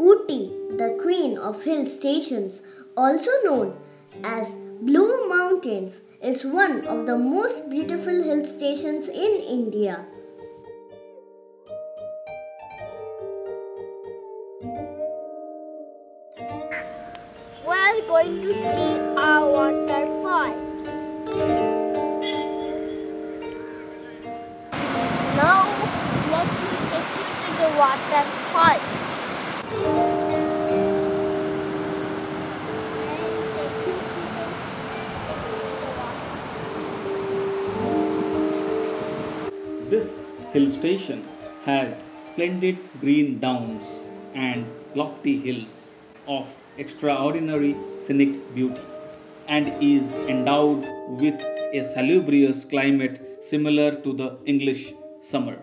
Ooty, the queen of hill stations, also known as Blue Mountains, is one of the most beautiful hill stations in India. We are going to see a waterfall. Now, let me take you to the waterfall. This hill station has splendid green downs and lofty hills of extraordinary scenic beauty and is endowed with a salubrious climate similar to the English summer.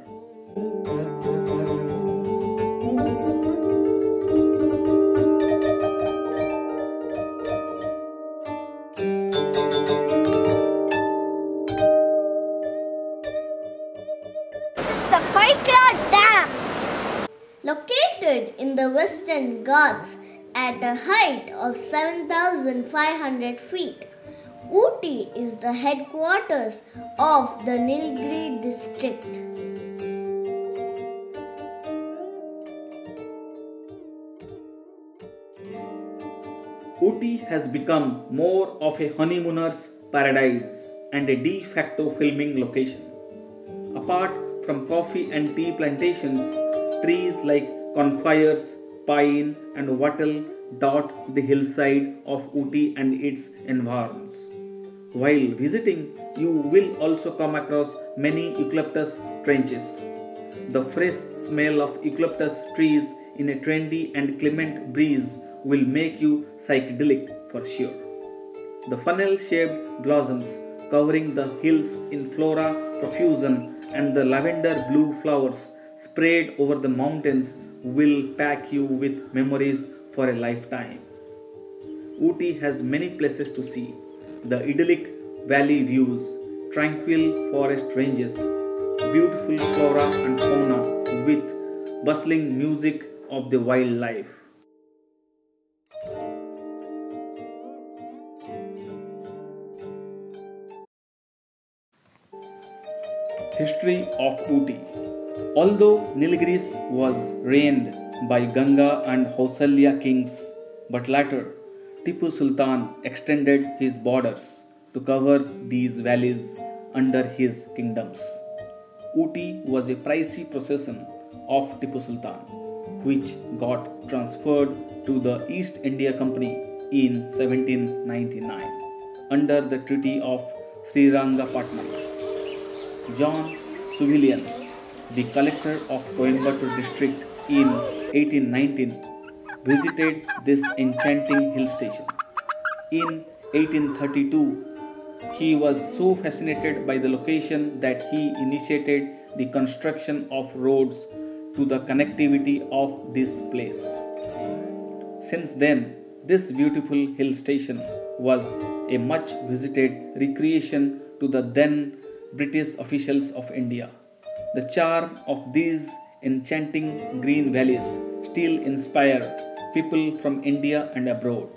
In the Western Ghats at a height of 7,500 feet, Ooty is the headquarters of the Nilgiri district. Ooty has become more of a honeymooner's paradise and a de facto filming location. Apart from coffee and tea plantations, trees like conifers, pine, and wattle dot the hillside of Ooty and its environs. While visiting, you will also come across many eucalyptus trenches. The fresh smell of eucalyptus trees in a trendy and clement breeze will make you psychedelic for sure. The funnel shaped blossoms covering the hills in flora profusion and the lavender blue flowers spread over the mountains will pack you with memories for a lifetime. Ooty has many places to see the idyllic valley views, tranquil forest ranges, beautiful flora and fauna with bustling music of the wildlife. History of Ooty Although Nilgiris was reigned by Ganga and Hoysala kings, but later Tipu Sultan extended his borders to cover these valleys under his kingdoms. Ooty was a pricey possession of Tipu Sultan, which got transferred to the East India Company in 1799 under the Treaty of Srirangapatnam. John Sullivan, the collector of Coimbatore district in 1819, visited this enchanting hill station. In 1832, he was so fascinated by the location that he initiated the construction of roads to the connectivity of this place. Since then, this beautiful hill station was a much visited recreation to the then British officials of India. The charm of these enchanting green valleys still inspire people from India and abroad.